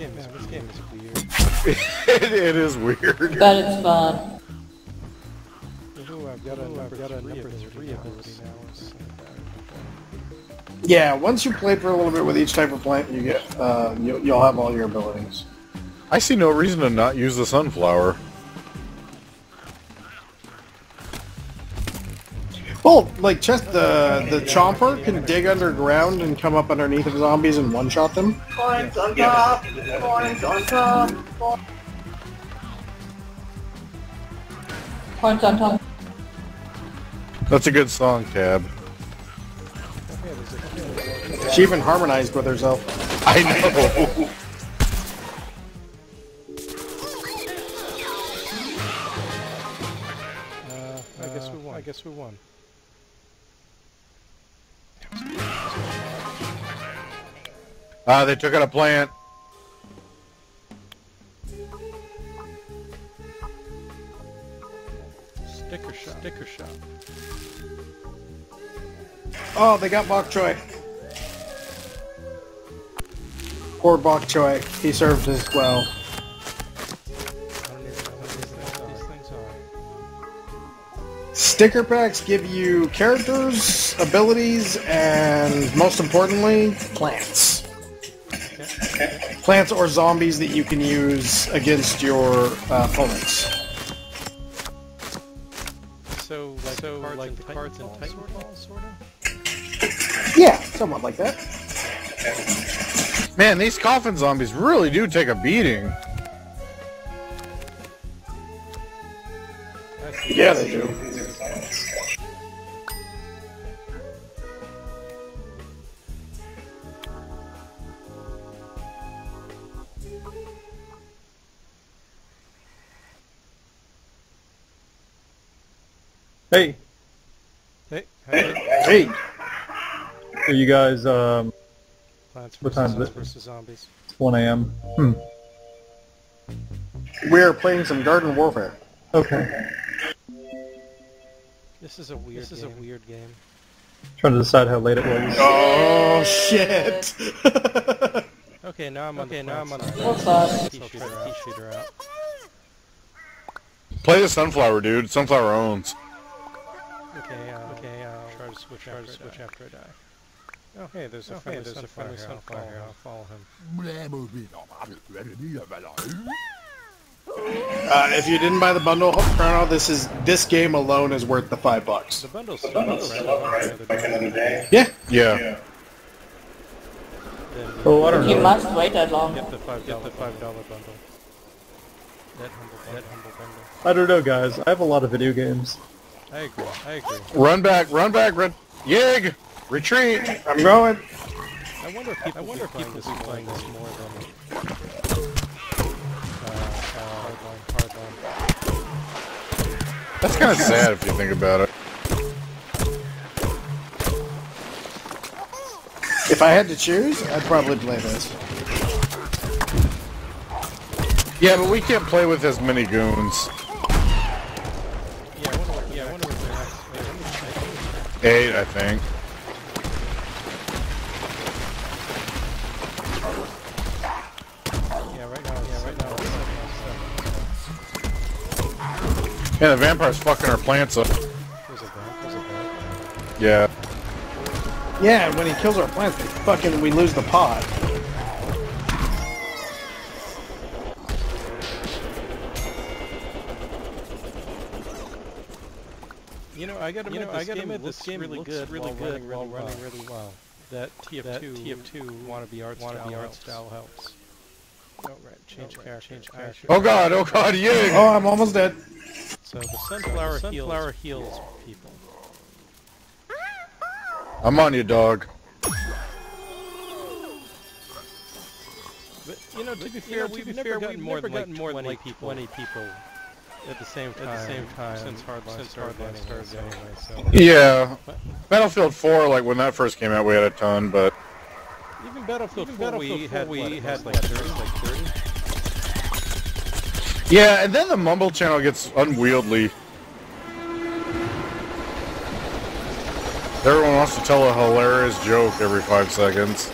game, man, this game is weird. it, it is weird. Bet it's fun. Ooh, I've got a, I've got a number three ability now. Yeah, once you play for a little bit with each type of plant, you get uh, you'll, you'll have all your abilities. I see no reason to not use the sunflower. Well, like just the the chomper can dig underground and come up underneath of zombies and one shot them. Points on top. Points on top. Points on top. That's a good song, Tab. She even harmonized with herself. I know. uh, I guess we won. I guess we won. Ah, they took out a plant. Sticker shot. Sticker shot. Oh, they got Bok Choy. Poor Bok Choy. He served as well. I don't even know what these things, these things are. Sticker packs give you characters, abilities, and most importantly, plants. Plants or zombies that you can use against your uh, opponents. So, like, so, cards like the cards in Titanfall, sort of? Yeah, somewhat like that. Man, these coffin zombies really do take a beating. Yeah, they do. Hey, Hey, hey, Hey, are you guys, um, Plants What versus, time is it? versus Zombies. 1 a.m.? Hmm. we're playing some Garden Warfare. Okay. This is a weird This is a weird game. Trying to decide how late it was. Oh shit! Okay, now I'm on okay, now I'm on the What's up? pea shooter, pea shooter out. Play the sunflower, dude. Sunflower owns. Okay, uh, okay, I'll try to switch, try to switch after I die. Oh, hey, there's a Oh, friendly, hey, there's a sunflower, friendly here. I'll sunflower. follow, here. I'll follow him. Uh, if you didn't buy the bundle, Chrono, this is this game alone is worth the five bucks. The bundle's still up, right? Like another day. Yeah, Yeah. Then Oh, I don't You know. must wait that long. get the five get the five dollar bundle. That humble, that humble bundle. I don't know, guys. I have a lot of video games. I agree. I agree. Run back, run back, run. Yig! Retreat! I'm going. I wonder if people, I wonder if people be playing this more than uh, uh, hardline, hardline. That's kind of sad if you think about it. If I had to choose, I'd probably play this. Yeah, but we can't play with as many goons. Yeah, I wonder. What, yeah, I wonder what their next. Wait, let me check. Eight, I think. Yeah, right now. Yeah, right now. Yeah, the vampire's fucking our plants up. There's a vamp. There's a vamp. Yeah. Yeah, and when he kills our plants, they fucking we lose the pod. I gotta, you know, I gotta admit, this game really good, really good, while running really well. That TF2, TF2 wannabe art wannabe style art style helps. Oh right, change character, change character. Oh god, oh god, Yig! Oh, I'm almost dead. So the sunflower, sunflower heals people. I'm on you, dog. But you know, to be fair, we've never gotten more than like 20 people, 20 people at the same time, at the same time since Hardline since started, Hardline started anyway. So Yeah. Battlefield 4, like when that first came out, we had a ton, but even Battlefield 4, we had we had like 30, like 30. yeah, and then the Mumble channel gets unwieldy. Everyone wants to tell a hilarious joke every five seconds.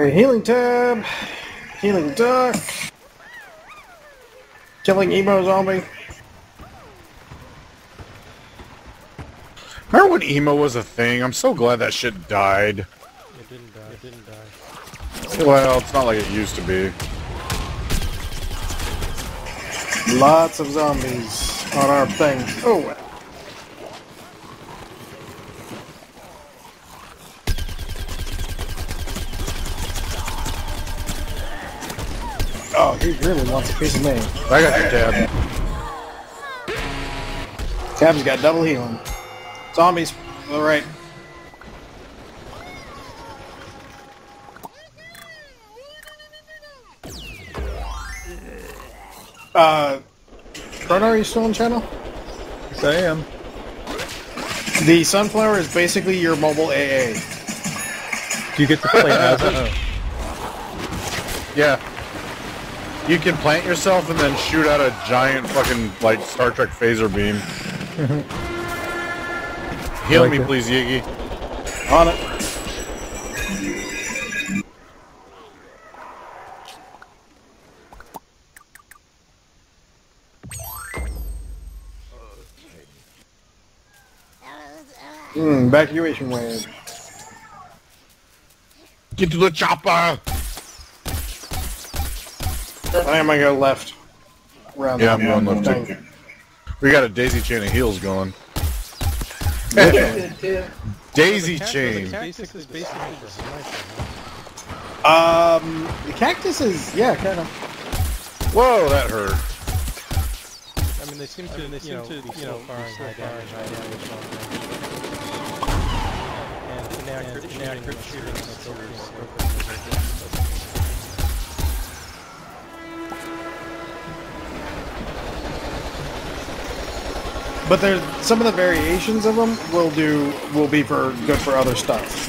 Alright, healing tab. Healing duck. Killing emo zombie. Remember when emo was a thing? I'm so glad that shit died. It didn't die. It didn't die. Well, it's not like it used to be. Lots of zombies on our thing. Oh, Oh, he really wants a piece of me. I got your tab. Tab's got double healing. Zombies, All right. Uh, Chrono, are you still on channel? Yes, I am. The sunflower is basically your mobile AA. Do you get to play as it? Yeah. You can plant yourself and then shoot out a giant fucking, like, Star Trek phaser beam. Heal Like me, it. please, Yiggy. On it. Hmm, evacuation wave. Get to the chopper! I am gonna go left. Around Yeah, I'm going left, thing. too. We got a daisy chain of heals going. Daisy Cactus- chain. The cactus is basically just a Um, the cactus is, yeah, kind of. Whoa, that hurt. I mean, they seem to, they seem to, you know, firing high damage, high damage on them. And inaccurate, inaccurate shooting But there's some of the variations of them will do will be for good for other stuff.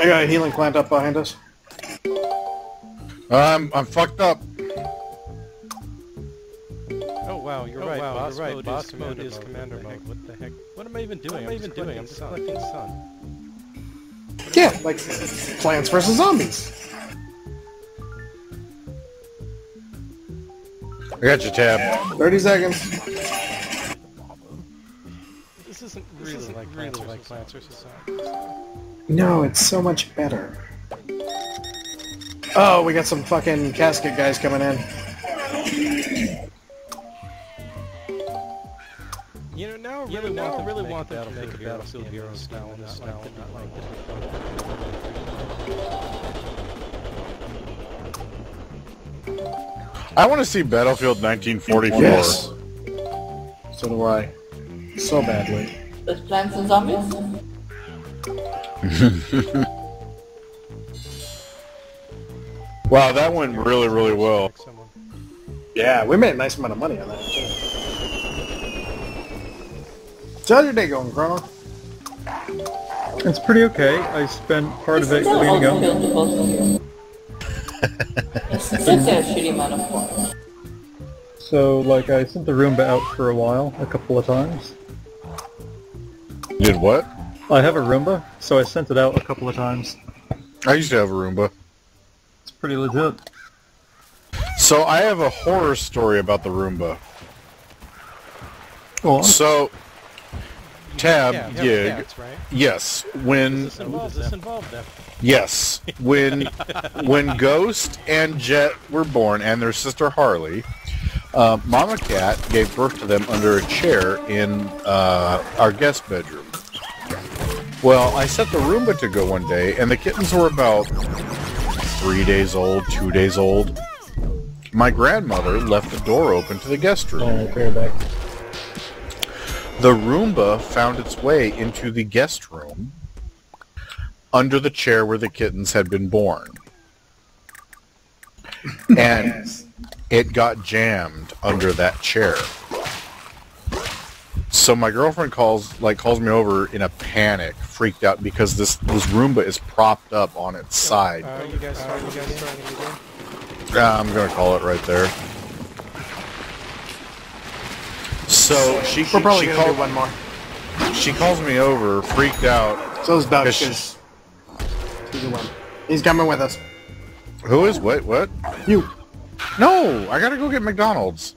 I got a healing plant up behind us. I'm, I'm fucked up. Wow. Boss you're right. Mode Boss mode is commander mode. What the heck? What am I even doing? What am I even doing? I'm just collecting sun. Yeah, like Plants vs Zombies. I got your tab. 30 seconds. This isn't really like Plants like Plants vs Zombies. No, it's so much better. Oh, we got some fucking casket guys coming in. Now I really want them really want them to make a Battlefield Heroes style and not like not like I want to see Battlefield 1944. Yes. So do I. So badly. With plants and zombies? Wow, that went really, really well. Yeah, we made a nice amount of money on that too. So how's your day going, Chrono? It's pretty okay. I spent part of it cleaning up. killed the both of you. It's such a shitty amount of points. So, like, I sent the Roomba out for a while, a couple of times. You did what? I have a Roomba, so I sent it out a couple of times. I used to have a Roomba. It's pretty legit. So I have a horror story about the Roomba. Go on. So, tab, Yeah, you yig, cats, right? yes, when, Does this involve, does this involve them? yes, when, when Ghost and Jet were born and their sister Harley, uh, Mama Cat gave birth to them under a chair in uh, our guest bedroom. Well, I set the Roomba to go one day, and the kittens were about three days old, two days old. My grandmother left the door open to the guest room. okay, back. The Roomba found its way into the guest room under the chair where the kittens had been born. And it got jammed under that chair. So my girlfriend calls like calls me over in a panic, freaked out because this this Roomba is propped up on its side. Uh, you guys starting, you guys starting again? Yeah, I'm gonna call it right there. So she We're probably she, gonna called, do one more. she calls me over, freaked out. So is Doug. Yes. 'cause He's, the one. he's coming with us. Who is what? What? You. No, I gotta go get McDonald's.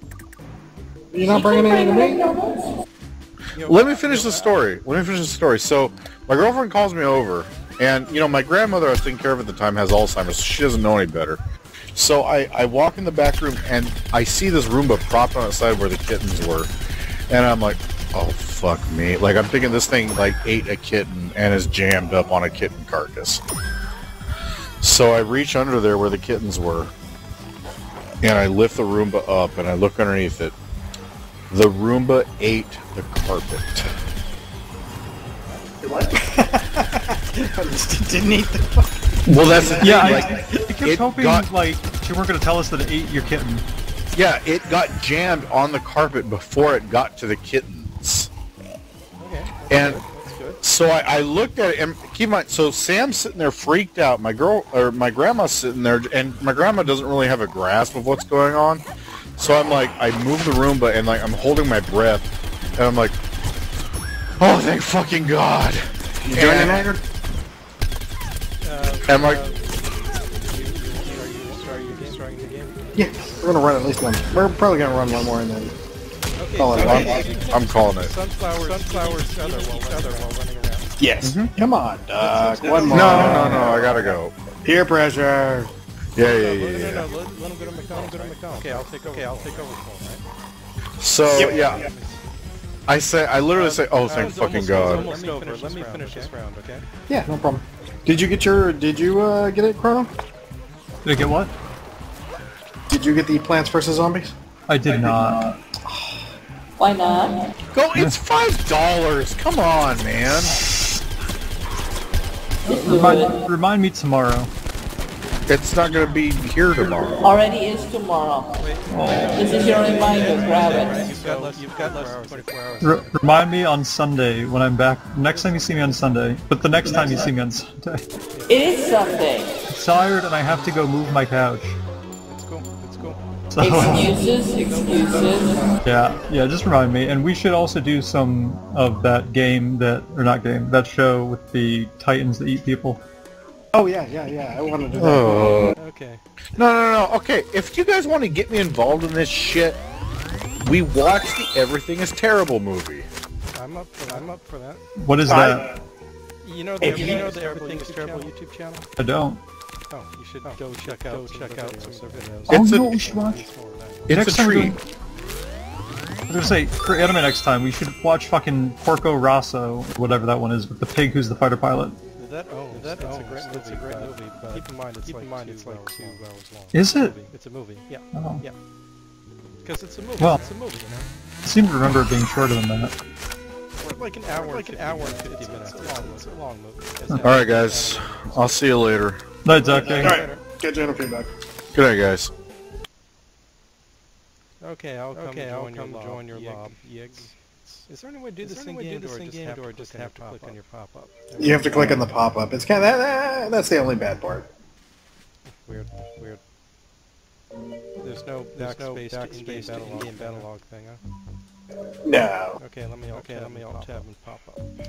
You're not bringing anything to me? Let me finish the story. Let me finish the story. So, my girlfriend calls me over, and you know, my grandmother I was taking care of at the time has Alzheimer's. So she doesn't know any better. So I, I walk in the back room and I see this Roomba propped on its side where the kittens were, and I'm like, oh fuck me! Like I'm thinking this thing like ate a kitten and is jammed up on a kitten carcass. So I reach under there where the kittens were, and I lift the Roomba up and I look underneath it. The Roomba ate the carpet. What? Didn't eat the Well, that's the thing. Yeah, I, like, I kept it hoping got- like you weren't going to tell us that it ate your kitten. Yeah, it got jammed on the carpet before it got to the kittens. Okay. And That's good. so I, I looked at it, and keep in mind, so Sam's sitting there freaked out. My girl, or my grandma's sitting there, and my grandma doesn't really have a grasp of what's going on. So I'm like, I move the Roomba, and like I'm holding my breath, and I'm like, oh, thank fucking God. You joining And- Haggard? Uh, And like, uh, you, you, are you starting the game? Starting the game? Yeah. We're gonna run at least one. We're probably gonna run one more and then. Okay. Call it so one. you I'm calling it. Sunflowers, sunflowers, each other while, other while running around. Yes. Come on, Doug. One more. no, no, no, I gotta go. Peer pressure. Yeah, yeah, No, yeah, no, no, yeah. let, let him go to McDonald's. Go to McDonald's. Okay, I'll take over. Okay, I'll take over for right? So yeah, I say, I literally say, oh, thank It's fucking almost- God. It's almost over. Let me finish this round, okay? Yeah, no problem. Did you get your? Did you uh, get it, Chrono? Did I get what? Did you get the Plants vs Zombies? I did not. Why not? Go, it's five dollars. Come on, man. Just do it. Remind, remind me tomorrow. It's not gonna be here tomorrow. Already is tomorrow. This is your reminder. Grab it. You've got less. You've got less than 24 hours. R- remind me on Sunday when I'm back. Next time you see me on Sunday, but the next time you see me on Sunday. It is Sunday. I'm tired and I have to go move my couch. So Excuses, excuses. yeah, yeah, just remind me. And we should also do some of that game that, or not game, that show with the Titans that eat people. Oh yeah, yeah, yeah. I want to do that. Oh. Okay. No, no, no. Okay, if you guys want to get me involved in this shit, we watch the Everything is Terrible movie. I'm up for. I'm up for that. What is I- that? You know the, you know the Everything is Terrible YouTube channel? I don't. Oh, you should go oh, check out. Go check out some of their videos. Oh It's a- no, we should watch. It's more of that. It's Next a time we're treat. doing- I was gonna say, for anime next time, we should watch fucking Porco Rosso, whatever that one is, with the pig who's the fighter pilot. Is that oh, oh that it's a great it's a great movie, but keep in mind it's keep like in mind it's like two hours long. Is it? It's a movie. Yeah. Oh. Yeah. Because it's a movie. Well- it's a movie, you know. I seem to remember it being shorter than that. Like an hour, like an hour and fifty minutes. It's a long, it's a long movie. All right, guys. I'll see you later. Night, Zach. All right. Get general feedback. Good night, guys. Okay, I'll come okay, join, I'll come your join your lob. Yigs. Is there any way to do this in game, or just have to just have to click on your pop-up? You have to click on the pop-up. It's kind of that, that. That's the only bad part. Weird, weird. There's no backspace to in-game battle log, battle log thing, huh? No. Okay, let me okay, let me alt tab and pop up.